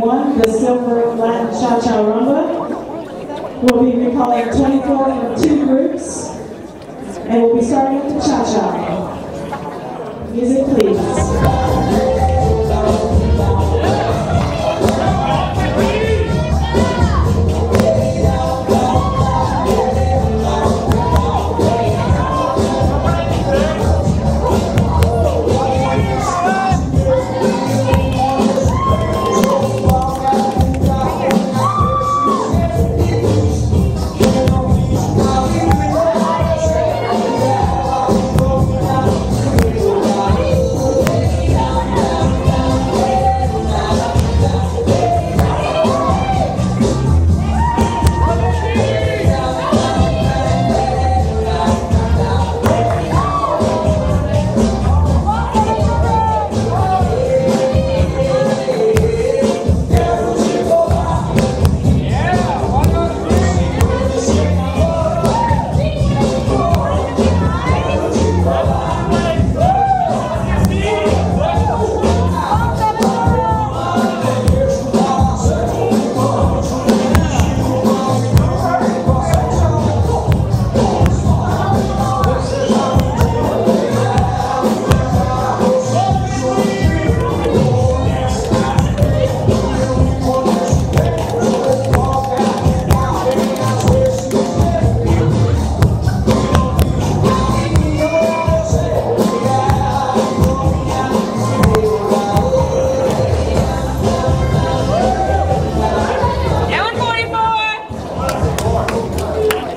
21, the Silver Latin Cha-Cha Rumba. We'll be recalling 24 in two groups, and we'll be starting with the Cha-Cha. Music, please.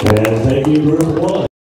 And thank you, group one.